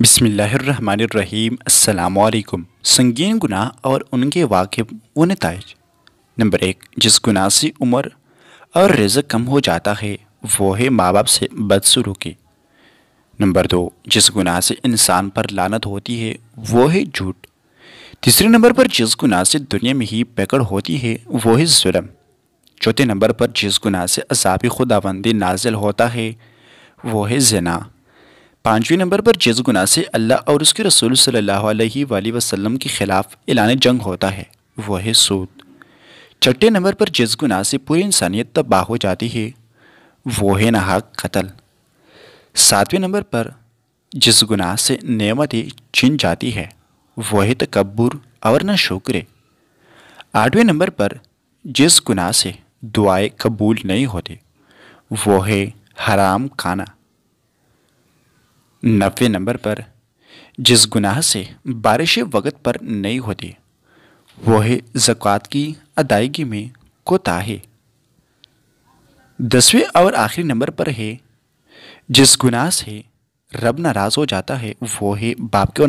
بسم اللہ الرحمن الرحیم السلام علیکم سنگین گناہ اور ان کے واقع و نتائج. نمبر ایک، جس گناہ سے عمر اور رزق کم ہو جاتا ہے، وہ ہے ماں باپ سے بدسلوکی نمبر دو، جس گناہ سے انسان پر لانت ہوتی ہے، وہ ہے جھوٹ. تیسرے نمبر پر، جس گناہ سے دنیا میں ہی پکڑ ہوتی ہے، وہ ہے ظلم. چوتھے نمبر پر، جس گناہ سے عذابی خداوندی نازل ہوتا ہے، وہ ہے زنا. پانچویں نمبر پر جس گناہ سے اللہ اور اس کے رسول صلی اللہ علیہ وآلہ وسلم کے خلاف اعلان جنگ ہوتا ہے، وہ ہے سود۔ چھٹے نمبر پر جس گناہ سے پوری انسانیت تباہ ہو جاتی ہے، وہ ہے نہاک قتل۔ ساتویں نمبر پر جس گناہ سے نعمتیں چھن جاتی ہے، وہ ہے تکبر اور نہ شکر۔ آٹھویں نمبر پر جس گناہ سے دعائیں قبول نہیں ہوتی وہ ہے حرام کھانا۔ نوے نمبر پر، جس گناہ سے بارش وقت پر نہیں ہوتی، وہ ہے زکوٰۃ کی ادائیگی میں کوتا ہے۔ دسویں اور آخری نمبر پر ہے، جس گناہ سے رب ناراض ہو جاتا ہے، وہ ہے باپ کے